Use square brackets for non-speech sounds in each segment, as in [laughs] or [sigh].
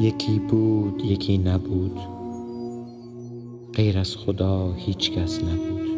یکی بود یکی نبود. غیر از خدا هیچ کس نبود.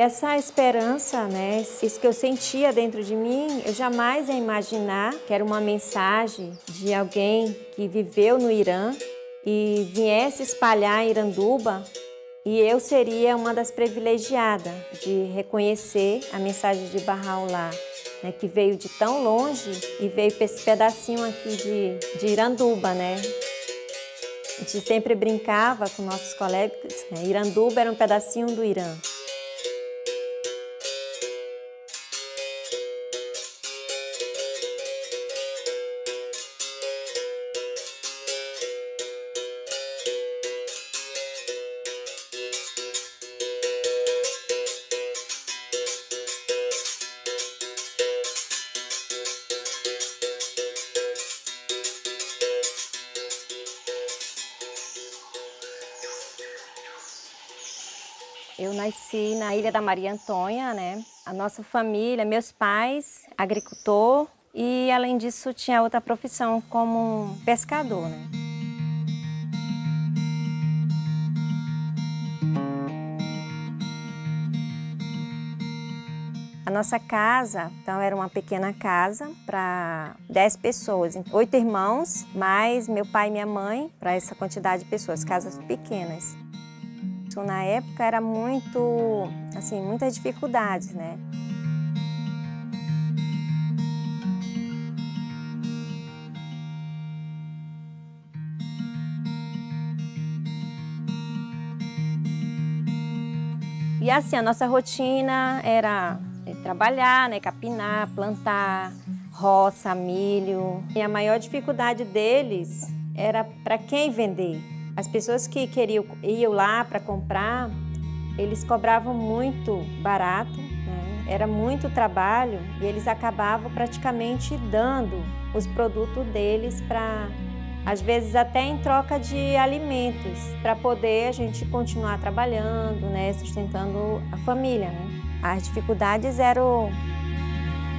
Essa esperança, né, isso que eu sentia dentro de mim, eu jamais ia imaginar que era uma mensagem de alguém que viveu no Irã e viesse espalhar em Iranduba e eu seria uma das privilegiadas de reconhecer a mensagem de Bahá'u'lláh, né, que veio de tão longe e veio para esse pedacinho aqui de, de Iranduba, né? A gente sempre brincava com nossos colegas, né? Iranduba era um pedacinho do Irã. Nasci na Ilha da Maria Antônia, né? A nossa família, meus pais, agricultor e além disso tinha outra profissão como pescador, né? A nossa casa, então, era uma pequena casa para 10 pessoas, oito irmãos, mais meu pai e minha mãe, para essa quantidade de pessoas, casas pequenas. Isso na época era muito, assim, muitas dificuldades, né? E assim, a nossa rotina era trabalhar, né, capinar, plantar, roça, milho. E a maior dificuldade deles era para quem vender. As pessoas que queriam iam lá para comprar, eles cobravam muito barato, né? era muito trabalho e eles acabavam praticamente dando os produtos deles para, às vezes até em troca de alimentos, para poder a gente continuar trabalhando, né? sustentando a família. Né? As dificuldades eram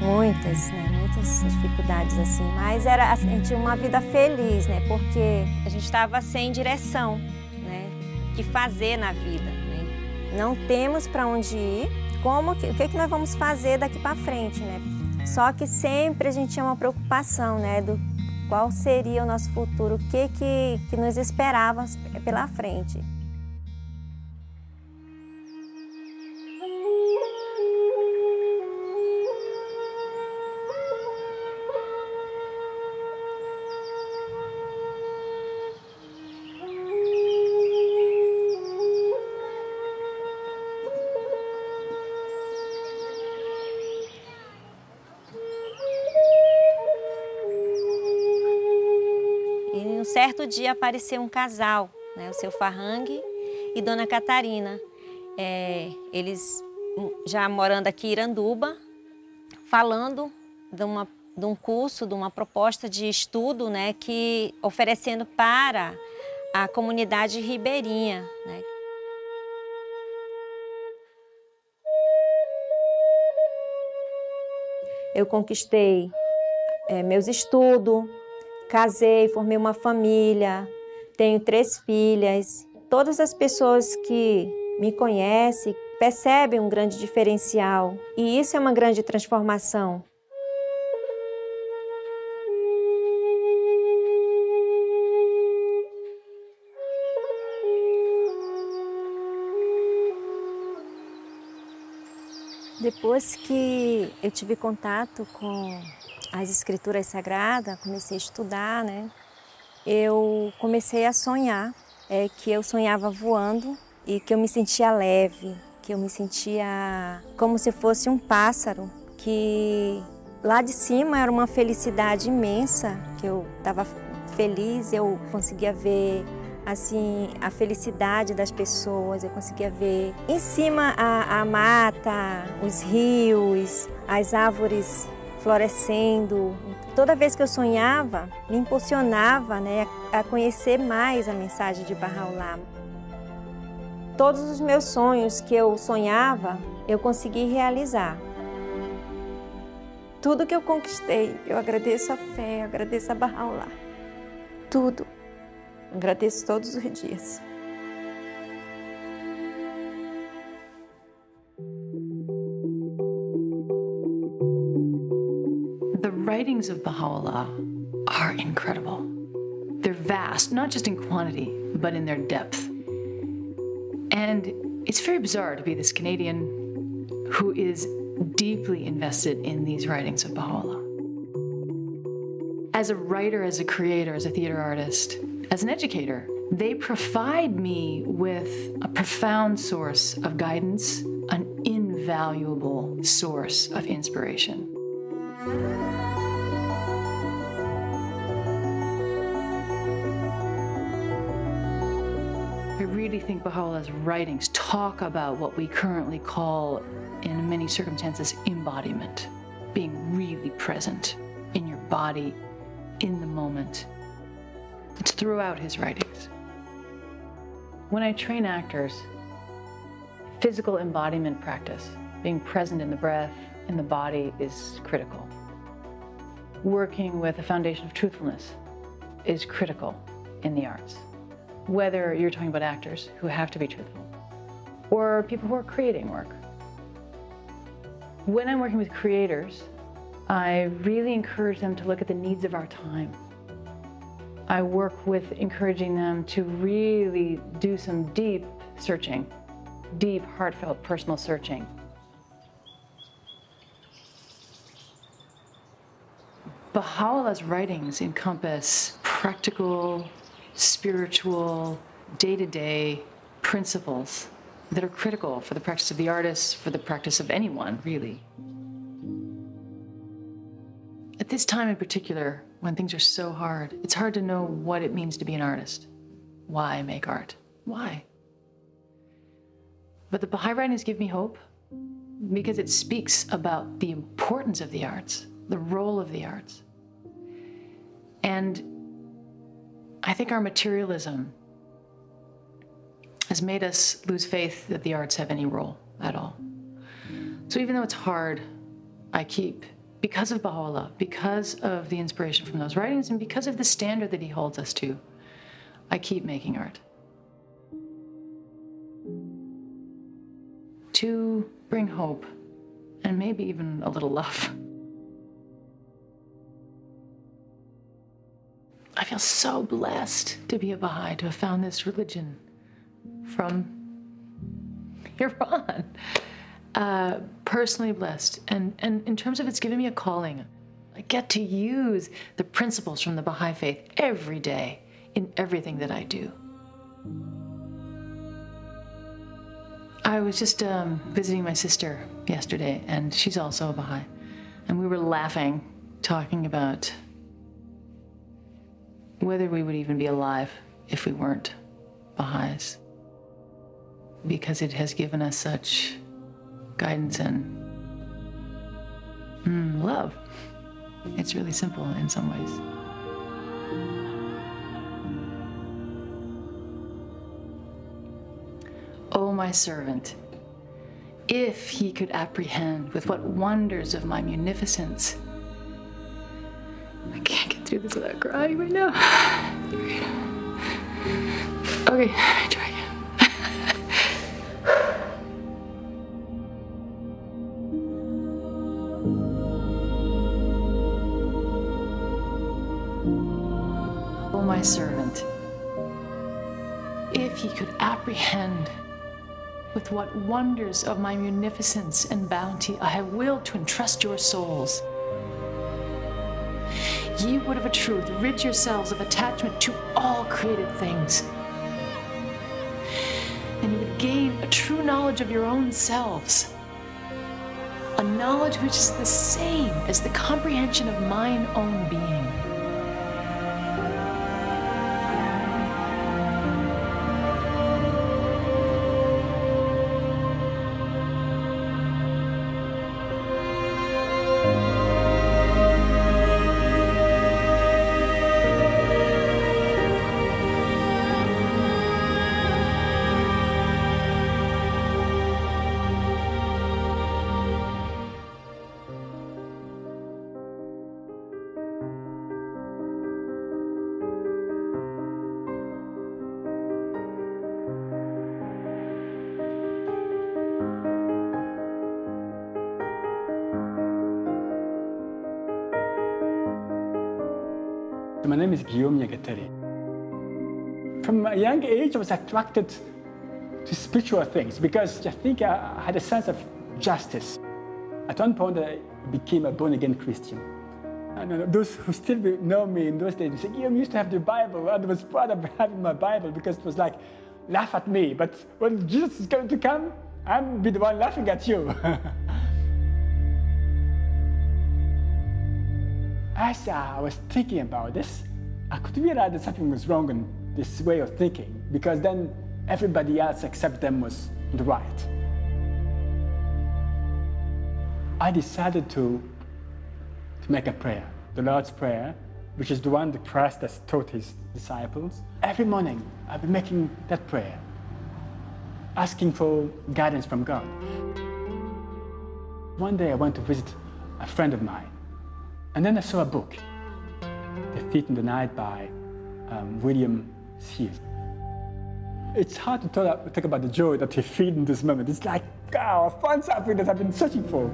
muitas, né? Muitas dificuldades assim, mas era assim, tinha uma vida feliz, né? Porque a gente estava sem direção, né? O que fazer na vida, né? Não temos para onde ir. Como que, o que que nós vamos fazer daqui para frente, né? Só que sempre a gente tinha uma preocupação, né? Do qual seria o nosso futuro, o que que, que nos esperava pela frente. Certo dia apareceu um casal, né, o seu Farrangue e Dona Catarina. É, eles já morando aqui em Iranduba, falando de, uma, de um curso, de uma proposta de estudo, né, que oferecendo para a comunidade ribeirinha. Né. Eu conquistei é, meus estudos, Casei, formei uma família, tenho três filhas. Todas as pessoas que me conhecem percebem um grande diferencial e isso é uma grande transformação. Depois que eu tive contato com as escrituras sagradas, comecei a estudar, né? Eu comecei a sonhar, é, que eu sonhava voando e que eu me sentia leve, que eu me sentia como se fosse um pássaro que lá de cima era uma felicidade imensa, que eu estava feliz, eu conseguia ver assim a felicidade das pessoas, eu conseguia ver em cima a, a mata, os rios, as árvores florescendo. Toda vez que eu sonhava, me impulsionava né, a conhecer mais a mensagem de Bahá'u'lláh. Todos os meus sonhos que eu sonhava, eu consegui realizar. Tudo que eu conquistei, eu agradeço a fé, eu agradeço a Bahá'u'lláh. Tudo. Agradeço todos os dias. The writings of Baha'u'llah are incredible. They're vast, not just in quantity, but in their depth. And it's very bizarre to be this Canadian who is deeply invested in these writings of Baha'u'llah. As a writer, as a creator, as a theater artist, as an educator, they provide me with a profound source of guidance, an invaluable source of inspiration. I really think Baha'u'llah's writings talk about what we currently call, in many circumstances, embodiment, being really present in your body, in the moment. It's throughout his writings. When I train actors, physical embodiment practice, being present in the breath, in the body, is critical. Working with a foundation of truthfulness is critical in the arts. Whether you're talking about actors who have to be truthful or people who are creating work. When I'm working with creators, I really encourage them to look at the needs of our time. I work with encouraging them to really do some deep searching, deep, heartfelt, personal searching. Baha'u'llah's writings encompass practical, spiritual, day to day principles that are critical for the practice of the artist, for the practice of anyone, really. At this time in particular, when things are so hard, it's hard to know what it means to be an artist. Why make art? Why? But the Baha'i writings give me hope because it speaks about the importance of the arts, the role of the arts. And I think our materialism has made us lose faith that the arts have any role at all. So even though it's hard, I keep because of Baha'u'llah, because of the inspiration from those writings, and because of the standard that he holds us to, I keep making art. To bring hope and maybe even a little love. I feel so blessed to be a Baha'i, to have found this religion from Iran uh, personally blessed. And, and in terms of it's given me a calling, I get to use the principles from the Baha'i faith every day in everything that I do. I was just um, visiting my sister yesterday, and she's also a Baha'i. And we were laughing, talking about whether we would even be alive if we weren't Baha'is. Because it has given us such guidance and mm, love. It's really simple in some ways. Oh, my servant, if he could apprehend with what wonders of my munificence. I can't get through this without crying right now. [sighs] Okay, with what wonders of my munificence and bounty I have willed to entrust your souls. Ye would of a truth rid yourselves of attachment to all created things. And you would gain a true knowledge of your own selves, a knowledge which is the same as the comprehension of mine own being. My name is Guillaume Nyagatare. From a young age, I was attracted to spiritual things because I think I had a sense of justice. At one point, I became a born again Christian. And those who still know me in those days say, Guillaume used to have the Bible. And I was proud of having my Bible because it was like, laugh at me. But when Jesus is going to come, I'm be the one laughing at you. [laughs] as I was thinking about this, I could realize that something was wrong in this way of thinking because then everybody else except them was the right. I decided to, to make a prayer, the Lord's Prayer, which is the one that Christ has taught his disciples. Every morning, I've been making that prayer, asking for guidance from God. One day I went to visit a friend of mine and then I saw a book, The Thief in the Night by um, William Sears. It's hard to talk, talk about the joy that he feel in this moment. It's like, oh, I found something that I've been searching for.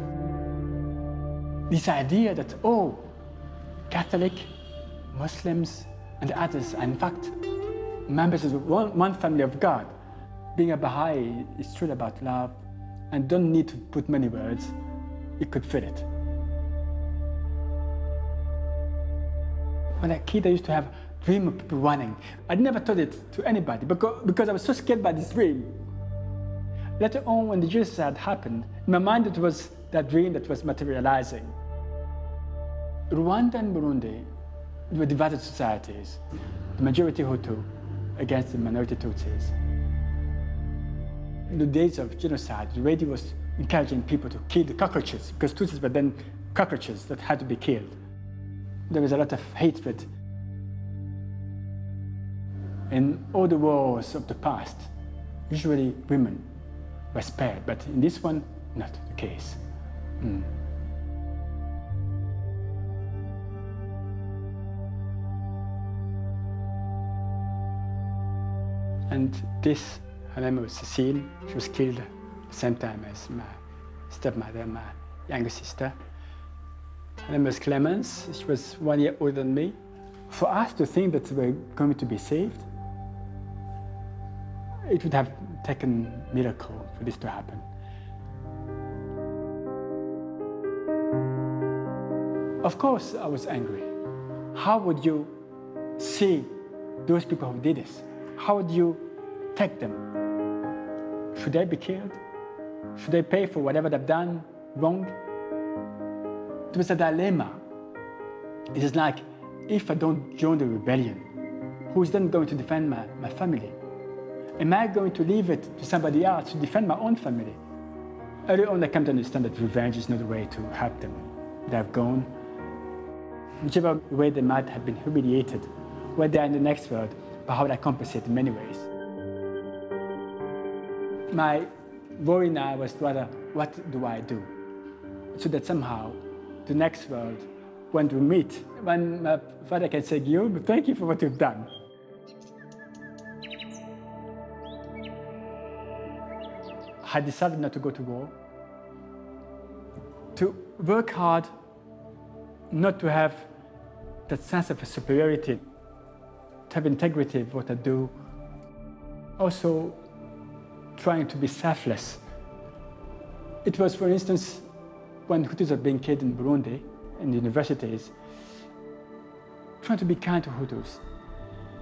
This idea that, oh, Catholic, Muslims, and others are in fact members of one, one family of God. Being a Baha'i is truly about love and don't need to put many words. You could feel it. When a kid, I used to have dream of people running. I never told it to anybody because, because I was so scared by this dream. Later on, when the Jesus had happened, in my mind it was that dream that was materializing. Rwanda and Burundi were divided societies, the majority Hutu against the minority Tutsis. In the days of genocide, the radio was encouraging people to kill the cockroaches because Tutsis were then cockroaches that had to be killed there was a lot of hatred. In all the wars of the past, usually women were spared, but in this one, not the case. Mm. And this, her name was Cecile, she was killed the same time as my stepmother, my younger sister. Her name was Clemence. She was one year older than me. For us to think that we were going to be saved, it would have taken a miracle for this to happen. Of course, I was angry. How would you see those people who did this? How would you take them? Should they be killed? Should they pay for whatever they've done wrong? Was a dilemma. It is like, if I don't join the rebellion, who's then going to defend my, my family? Am I going to leave it to somebody else to defend my own family? Early on, I came to understand that revenge is not the way to help them. They have gone. Whichever way they might have been humiliated, where they are in the next world, but how would I compensate in many ways? My worry now was rather, what do I do? So that somehow the next world when we meet, when my father can say, Guillaume, thank you for what you've done. I decided not to go to war, to work hard, not to have that sense of superiority, to have integrity of what I do, also trying to be selfless. It was, for instance, when Hutus are being killed in Burundi, in universities, trying to be kind to Hutus,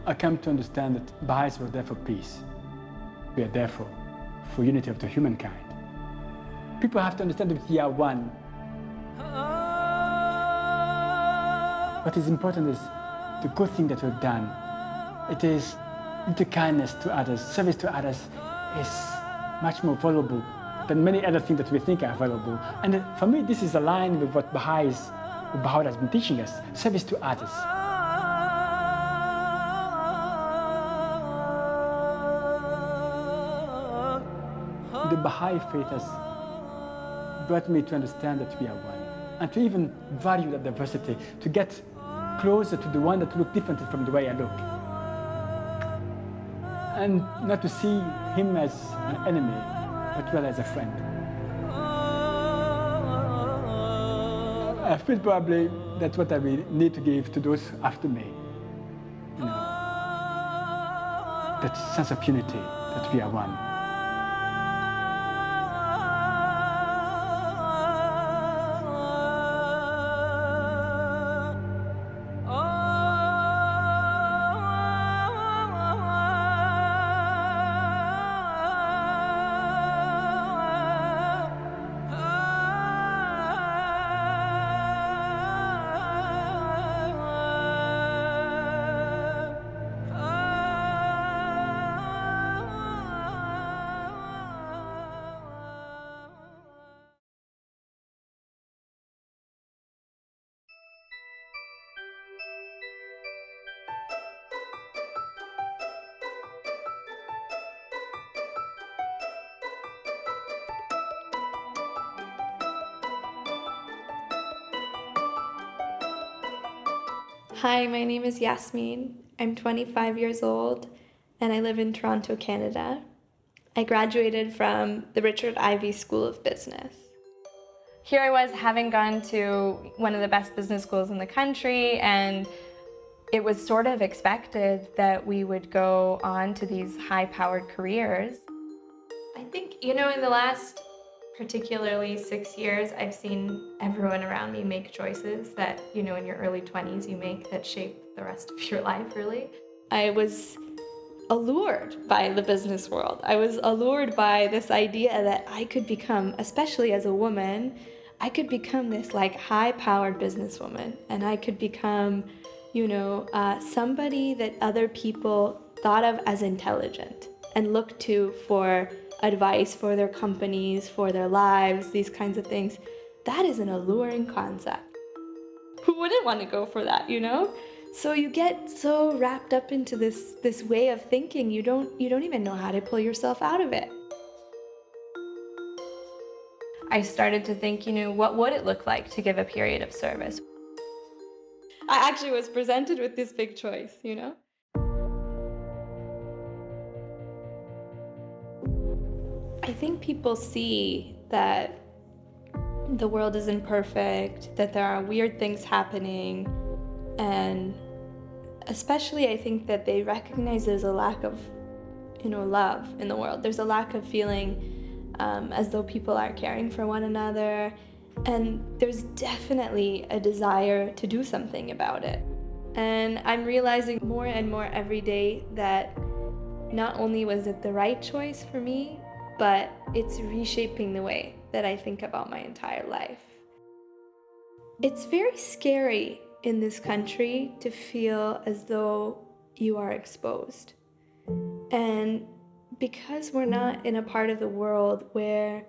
I come to understand that Baha'is were there for peace. We are there for, for unity of the humankind. People have to understand that we are one. What is important is the good thing that we've done. It is the kindness to others, service to others is much more valuable than many other things that we think are available. And for me, this is aligned with what Baha'i Baha'i has been teaching us, service to others. The Baha'i faith has brought me to understand that we are one and to even value that diversity, to get closer to the one that looks different from the way I look. And not to see him as an enemy, but well as a friend. I feel probably that's what I will need to give to those after me. You know, that sense of unity, that we are one. Hi, my name is Yasmin. I'm 25 years old and I live in Toronto, Canada. I graduated from the Richard Ivey School of Business. Here I was having gone to one of the best business schools in the country and it was sort of expected that we would go on to these high-powered careers. I think, you know, in the last particularly six years, I've seen everyone around me make choices that, you know, in your early 20s you make that shape the rest of your [laughs] life, really. I was allured by the business world. I was allured by this idea that I could become, especially as a woman, I could become this like high powered businesswoman and I could become, you know, uh, somebody that other people thought of as intelligent and looked to for advice for their companies, for their lives, these kinds of things. That is an alluring concept. Who wouldn't want to go for that, you know? So you get so wrapped up into this this way of thinking, you don't you don't even know how to pull yourself out of it. I started to think, you know, what would it look like to give a period of service? I actually was presented with this big choice, you know? Think people see that the world isn't perfect, that there are weird things happening, and especially I think that they recognize there's a lack of, you know, love in the world. There's a lack of feeling um, as though people are caring for one another, and there's definitely a desire to do something about it. And I'm realizing more and more every day that not only was it the right choice for me, but it's reshaping the way that I think about my entire life. It's very scary in this country to feel as though you are exposed. And because we're not in a part of the world where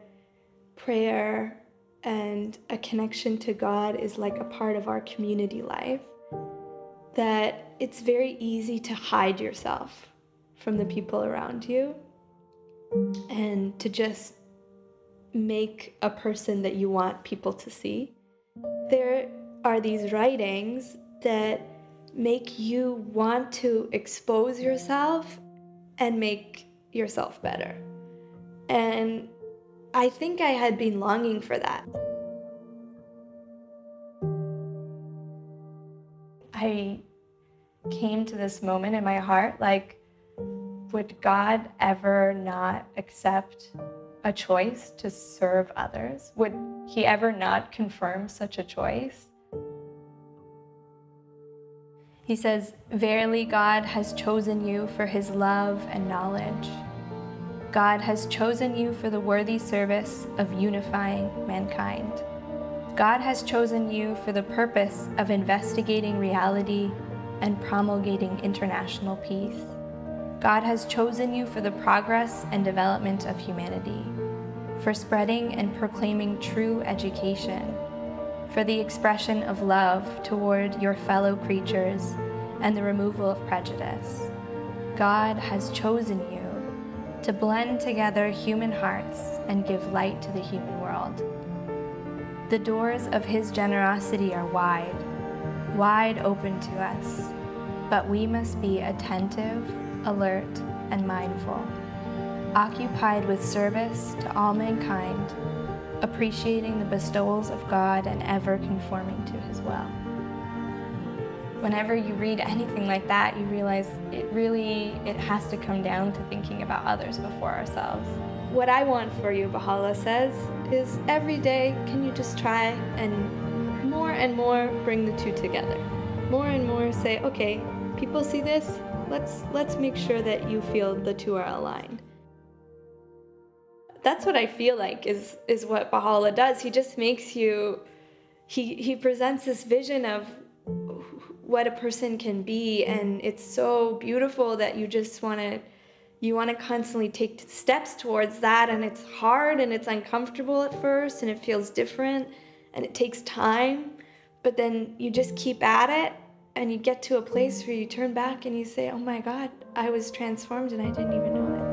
prayer and a connection to God is like a part of our community life, that it's very easy to hide yourself from the people around you and to just make a person that you want people to see. There are these writings that make you want to expose yourself and make yourself better. And I think I had been longing for that. I came to this moment in my heart like, would God ever not accept a choice to serve others? Would He ever not confirm such a choice? He says, Verily, God has chosen you for His love and knowledge. God has chosen you for the worthy service of unifying mankind. God has chosen you for the purpose of investigating reality and promulgating international peace. God has chosen you for the progress and development of humanity, for spreading and proclaiming true education, for the expression of love toward your fellow creatures, and the removal of prejudice. God has chosen you to blend together human hearts and give light to the human world. The doors of His generosity are wide, wide open to us, but we must be attentive, alert, and mindful, occupied with service to all mankind, appreciating the bestowals of God and ever conforming to His will. Whenever you read anything like that, you realize it really, it has to come down to thinking about others before ourselves. What I want for you, Baha'u'llah says, is every day can you just try and more and more bring the two together. More and more say, okay, people see this, let's let's make sure that you feel the two are aligned. That's what I feel like is is what Baha'u'llah does. He just makes you he he presents this vision of what a person can be and it's so beautiful that you just want to you want to constantly take steps towards that and it's hard and it's uncomfortable at first and it feels different and it takes time but then you just keep at it and you get to a place where you turn back and you say oh my god i was transformed and i didn't even know it